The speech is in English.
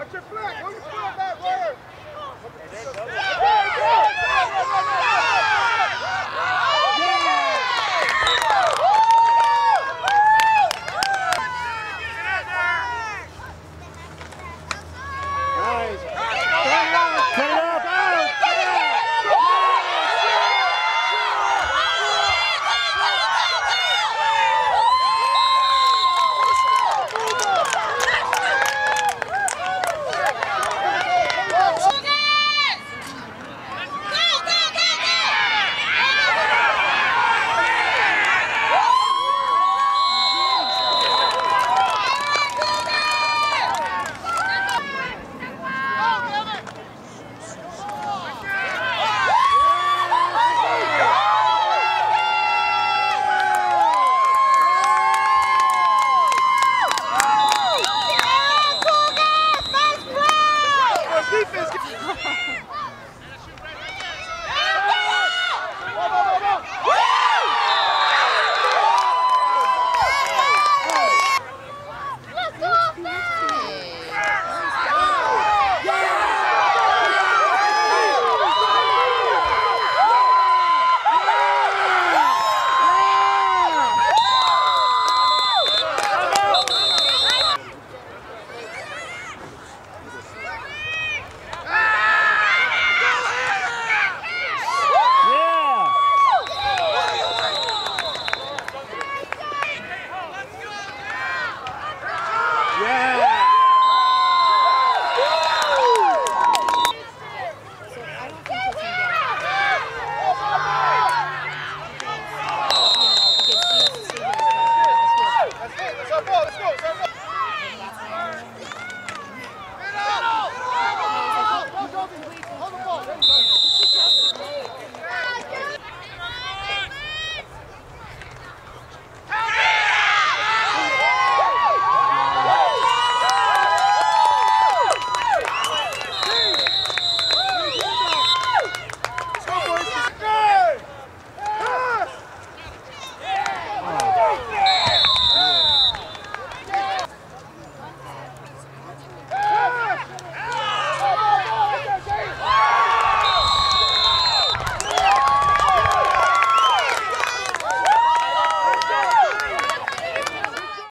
Watch your flag. Hold your flag back, Warrior. Yeah.